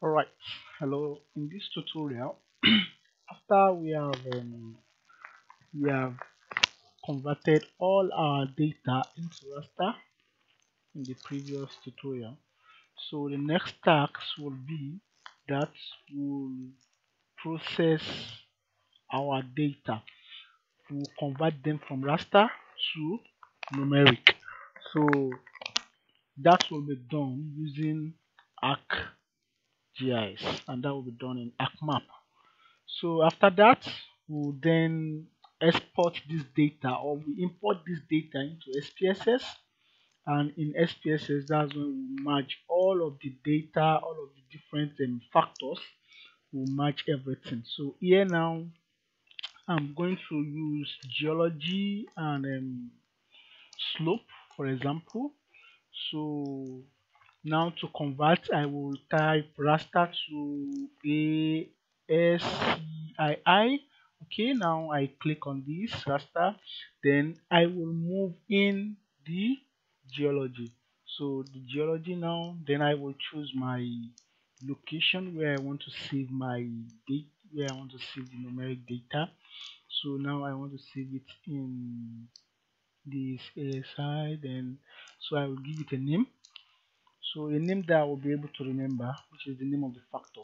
Alright, hello. In this tutorial, after we have um, we have converted all our data into raster in the previous tutorial, so the next task will be that we'll process our data. We'll convert them from raster to numeric. So that will be done using ArcGIS and that will be done in ArcMap. So after that, we'll then export this data or we import this data into SPSS and in SPSS that's when we merge all of the data, all of the different um, factors, we'll merge everything. So here now, I'm going to use geology and um, slope for example. So now to convert, I will type raster to ASCII. Okay, now I click on this raster. Then I will move in the geology. So the geology now, then I will choose my location where I want to save my date, where I want to save the numeric data. So now I want to save it in this ASI. Then so I will give it a name so a name that I will be able to remember which is the name of the factor.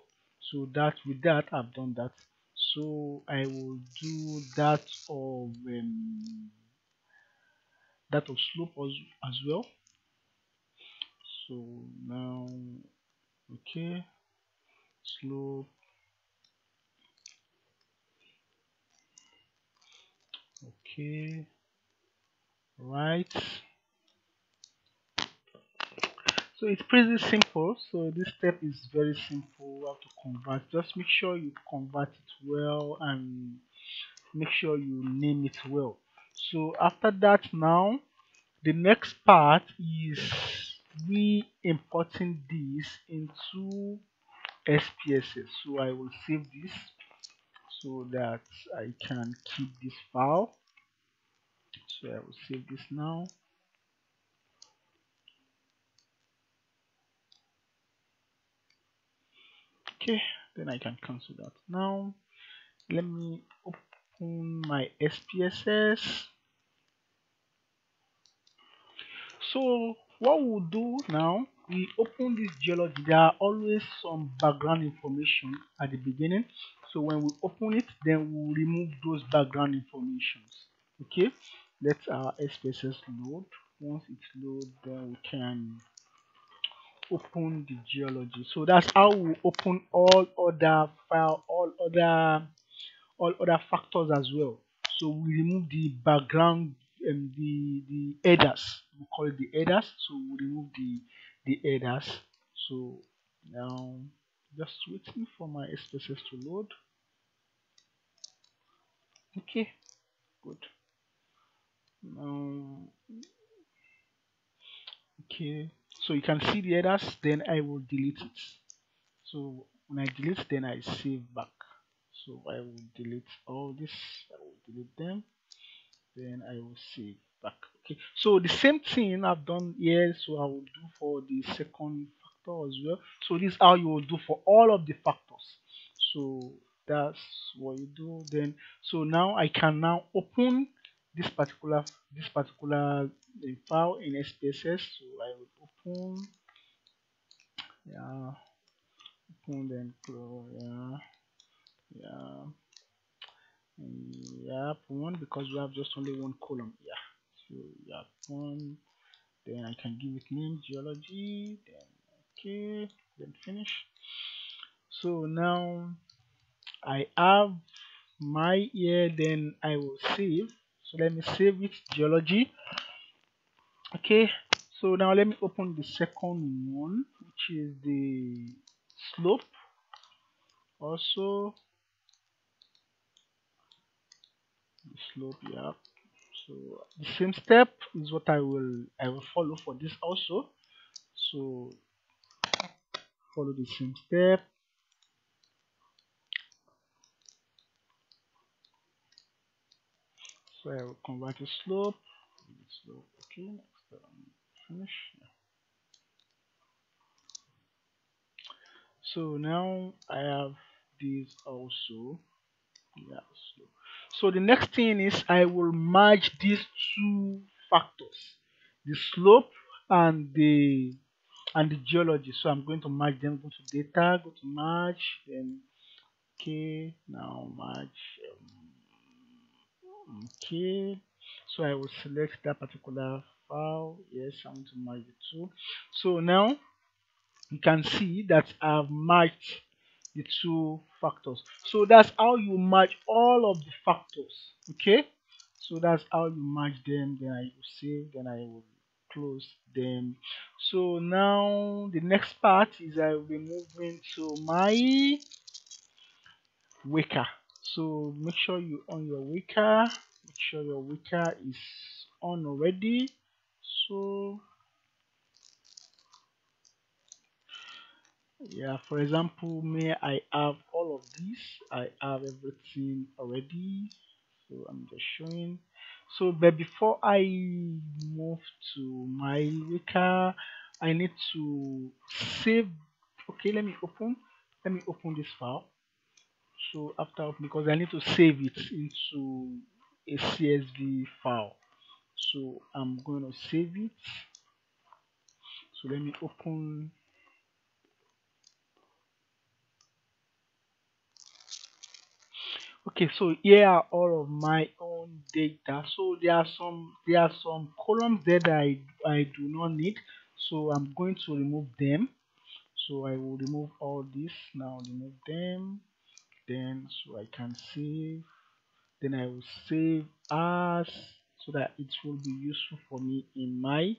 So that with that I've done that. So I will do that of um, that of slope as, as well. So now okay. Slope. Okay. Right so it's pretty simple. So this step is very simple how to convert. Just make sure you convert it well and make sure you name it well. So after that now the next part is we importing this into SPSS so I will save this so that I can keep this file. So I will save this now okay then I can cancel that. Now let me open my SPSS so what we'll do now we open this geology. There are always some background information at the beginning. So when we open it then we'll remove those background informations. Okay let our SPSS load. Once it's loaded then we can open the geology. So that's how we open all other file all other all other factors as well. So we remove the background and um, the the headers. We call it the headers. So we remove the the headers. So now just waiting for my SPSS to load. Okay good. Now okay so you can see the headers then I will delete it. So when I delete then I save back. So I will delete all this I will delete them then I will save back. Okay so the same thing I've done here so I will do for the second factor as well. So this is how you will do for all of the factors. So that's what you do then so now I can now open this particular this particular uh, file in SPSS so I will open yeah. Open then close yeah. Yeah. Yeah one because we have just only one column. Yeah. So yeah one then I can give it name geology then okay then finish. So now I have my year then I will save. So let me save it geology. Okay so now let me open the second one which is the slope. Also the slope yeah. So the same step is what I will I will follow for this also. So follow the same step. So I will convert the slope. Slope. Okay next so now i have this also. Yeah so, so the next thing is i will merge these two factors the slope and the and the geology. So i'm going to merge them go to data go to merge then okay now merge um, okay. So i will select that particular file yes i want to merge the two so now you can see that i've merged the two factors. So that's how you merge all of the factors okay? So that's how you merge them then i will save then i will close them. So now the next part is i will be moving to my Weka so make sure you on your Weka make sure your Weka is on already so yeah for example may i have all of this? I have everything already. So i'm just showing. So but before i move to my Weka i need to save. Okay let me open. Let me open this file. So after because i need to save it into a csv file so i'm going to save it. So let me open. Okay so here are all of my own data. So there are some there are some columns that I, I do not need. So I'm going to remove them. So I will remove all this. Now remove them. Then so I can save. Then I will save as so that it will be useful for me in my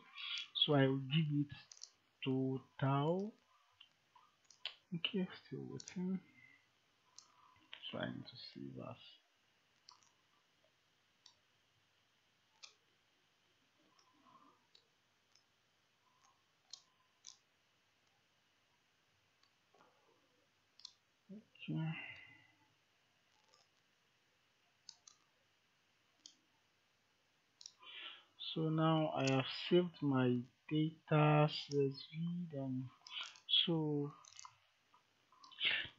so I will give it total okay still waiting. Trying to see as okay so now I have saved my data CSV then so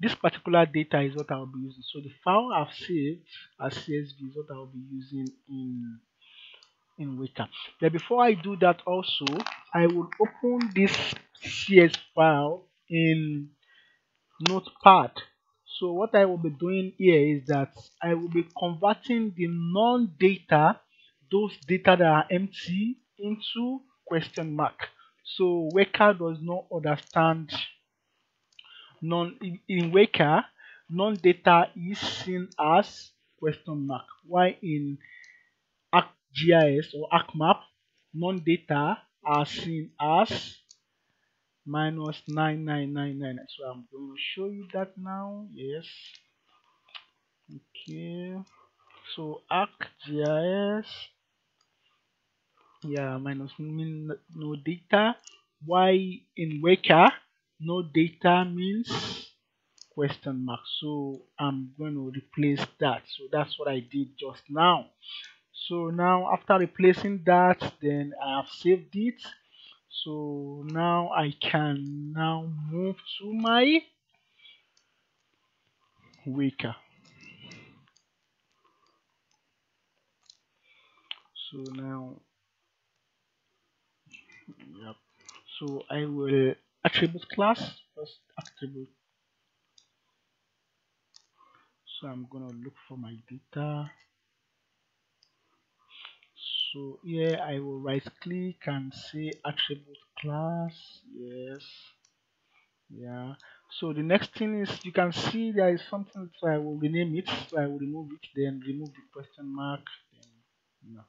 this particular data is what I'll be using. So the file I've saved as CSV is what I'll be using in in Weka but before I do that also I will open this CS file in notepad. So what I will be doing here is that I will be converting the non-data those data that are empty into question mark. So Weka does not understand non in, in Weka non-data is seen as question mark. Why in ArcGIS or ArcMap non-data are seen as minus 9999 so I'm going to show you that now. Yes. Okay. So ArcGIS yeah minus mean no data. Why in Weka no data means question mark. So I'm going to replace that. So that's what I did just now. So now after replacing that then I have saved it. So now I can now move to my Weka. So now yep. So I will attribute class first attribute. So I'm gonna look for my data. So here I will right click and say attribute class. Yes. Yeah. So the next thing is you can see there is something so I will rename it. So I will remove it then remove the question mark then you know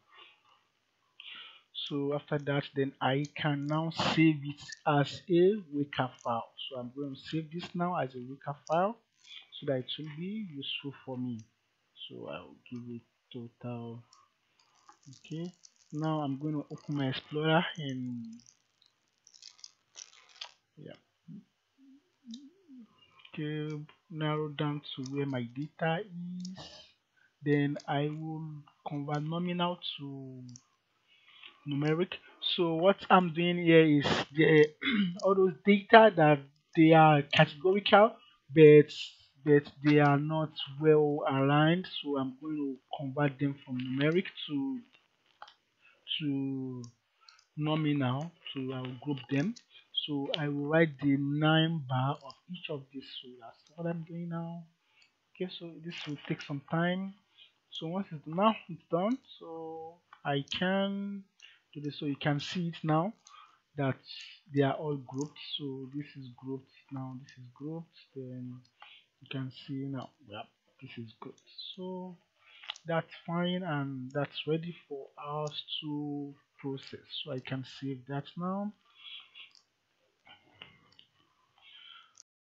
so after that then I can now save it as a Weka file. So I'm going to save this now as a Weka file so that it will be useful for me. So I'll give it total. Okay. Now I'm going to open my explorer and yeah. Okay narrow down to where my data is. Then I will convert nominal to numeric. So what i'm doing here is the all those data that they are categorical but but they are not well aligned. So i'm going to convert them from numeric to to nominal. So i'll group them. So i will write the nine bar of each of these. So that's what i'm doing now. Okay so this will take some time. So once it's now it's done. So i can so you can see it now that they are all grouped. So this is grouped now this is grouped then you can see now yeah this is good so that's fine and that's ready for us to process. So i can save that now